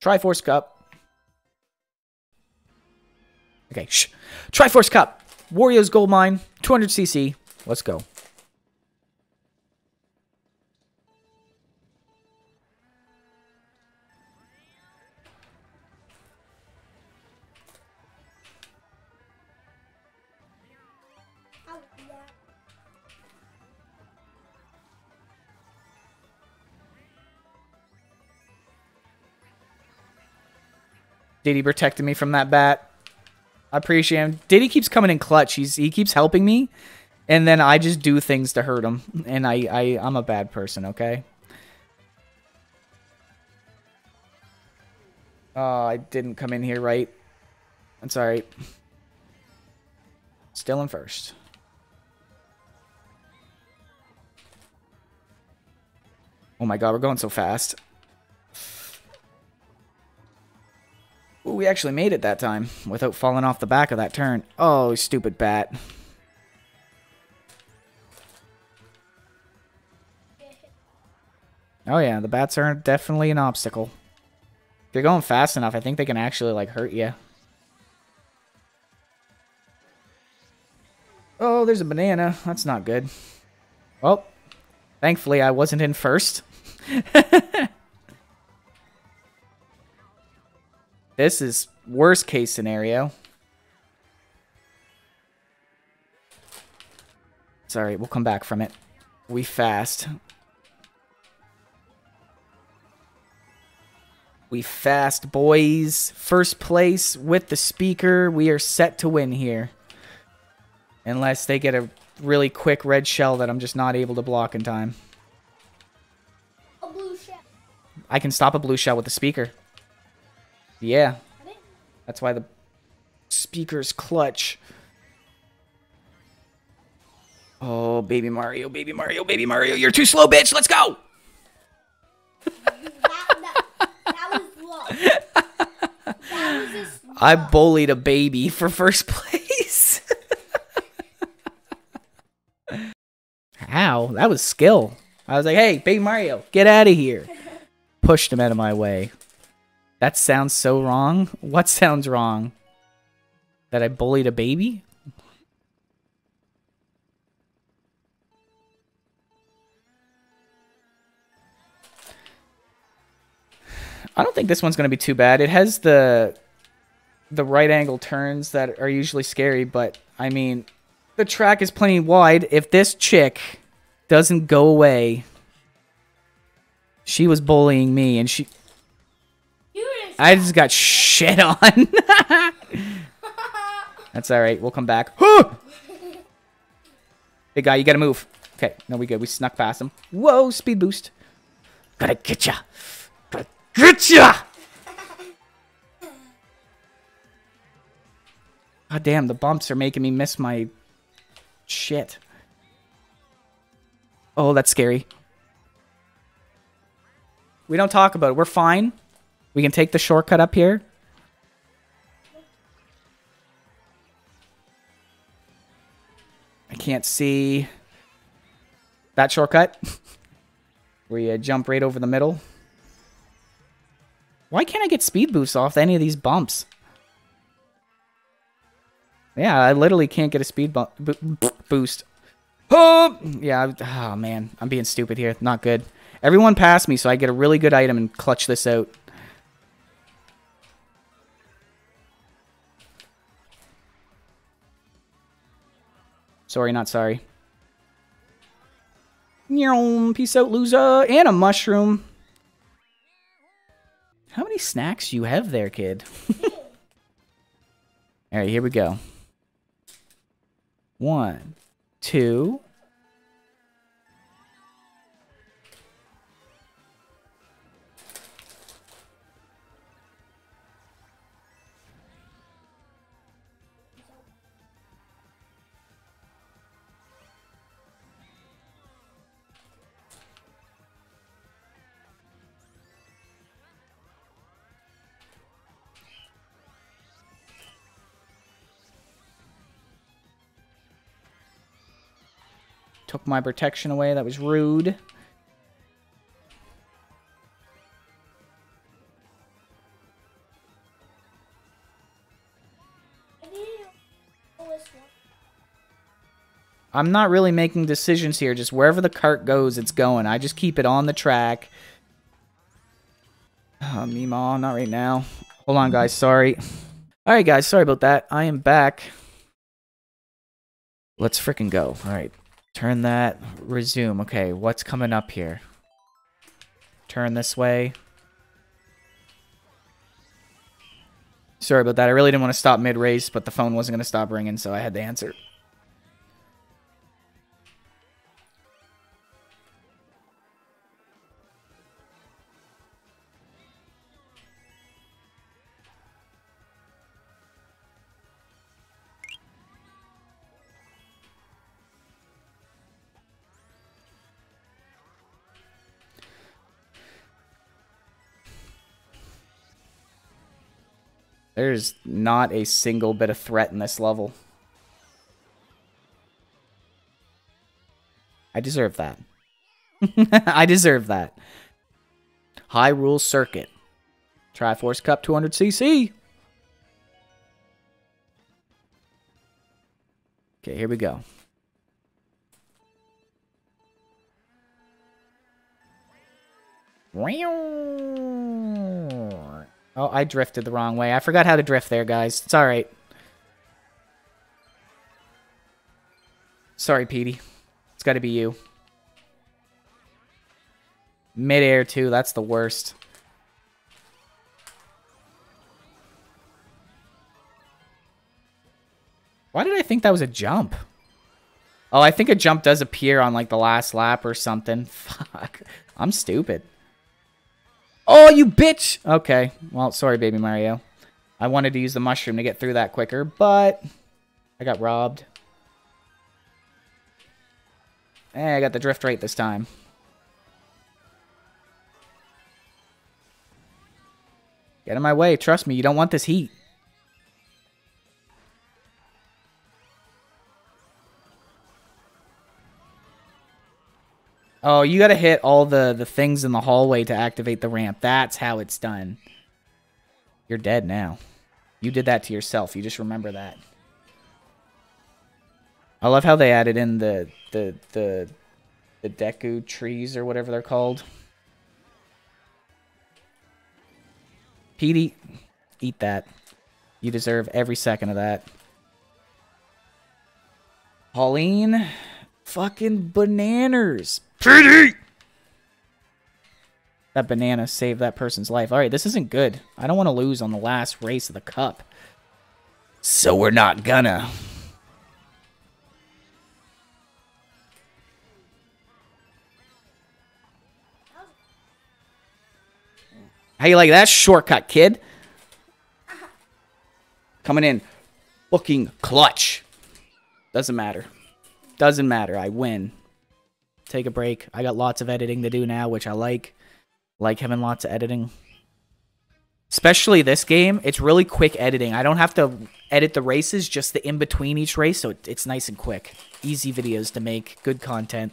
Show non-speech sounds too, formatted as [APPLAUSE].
Triforce Cup. Okay, shh. Triforce Cup. Wario's Gold Mine. 200cc. Let's go. Oh, Diddy protected me from that bat. I appreciate him. Diddy keeps coming in clutch. He's he keeps helping me, and then I just do things to hurt him. And I, I I'm a bad person. Okay. Oh, I didn't come in here right. That's alright. Still in first. Oh my god, we're going so fast. Ooh, we actually made it that time without falling off the back of that turn. Oh, stupid bat. Oh yeah, the bats are definitely an obstacle. If you're going fast enough, I think they can actually like hurt you. Oh, there's a banana. That's not good. Well, thankfully I wasn't in first. [LAUGHS] This is worst case scenario. Sorry, we'll come back from it. We fast. We fast, boys. First place with the speaker. We are set to win here. Unless they get a really quick red shell that I'm just not able to block in time. A blue shell. I can stop a blue shell with the speaker. Yeah. That's why the speaker's clutch. Oh, baby Mario, baby Mario, baby Mario. You're too slow, bitch. Let's go. That, that, that was low. That was I bullied a baby for first place. How? That was skill. I was like, hey, baby Mario, get out of here. Pushed him out of my way. That sounds so wrong. [LAUGHS] What sounds wrong? That I bullied a baby? I don't think this one's going to be too bad. It has the the right angle turns that are usually scary, but I mean, the track is plenty wide. If this chick doesn't go away, she was bullying me and she I just got shit on. [LAUGHS] That's all right. We'll come back. Big guy, you gotta move. Okay, no, we good. We snuck past him. Whoa, speed boost. Gotta get ya. Gotta get ya. God damn, the bumps are making me miss my shit. Oh, that's scary. We don't talk about it. We're fine. We can take the shortcut up here. I can't see that shortcut. [LAUGHS] Where you uh, jump right over the middle. Why can't I get speed boosts off any of these bumps? Yeah, I literally can't get a speed boost. [GASPS] Oh! Yeah, oh man, I'm being stupid here. Not good. Everyone passed me so I get a really good item and clutch this out. Sorry, not sorry. Peace out, loser. And a mushroom. How many snacks you have there, kid? [LAUGHS] All right, here we go. One, two. took my protection away. That was rude. I'm not really making decisions here. Just wherever the cart goes, it's going. I just keep it on the track. Oh, Meemaw, not right now. Hold on, guys. Sorry. All right, guys. Sorry about that. I am back. Let's freaking go. All right. Turn that. Resume. Okay, what's coming up here? Turn this way. Sorry about that. I really didn't want to stop mid-race, but the phone wasn't going to stop ringing, so I had to answer. There's not a single bit of threat in this level. I deserve that. [LAUGHS] I deserve that. High Hyrule Circuit. Triforce Cup 200cc. Okay, here we go. Oh, I drifted the wrong way. I forgot how to drift there, guys. It's alright. Sorry, Petey. It's gotta be you. Mid-air, too. That's the worst. Why did I think that was a jump? Oh, I think a jump does appear on, like, the last lap or something. [LAUGHS] Fuck. I'm stupid. Oh, you bitch! Okay. Well, sorry, Baby Mario. I wanted to use the mushroom to get through that quicker, but I got robbed. Hey, I got the drift right this time. Get in my way. Trust me, you don't want this heat. Oh, you gotta hit all the, the things in the hallway to activate the ramp. That's how it's done. You're dead now. You did that to yourself. You just remember that. I love how they added in the the the the Deku trees or whatever they're called. Petey, eat that. You deserve every second of that. Pauline, fucking bananas. Petey! That banana saved that person's life. Alright, this isn't good. I don't want to lose on the last race of the cup. So we're not gonna. How you like that shortcut, kid? Coming in. Looking clutch. Doesn't matter. Doesn't matter. I win. Take a break. I got lots of editing to do now, which I like. Like having lots of editing. Especially this game, it's really quick editing. I don't have to edit the races, just the in-between each race, so it's nice and quick. Easy videos to make, good content.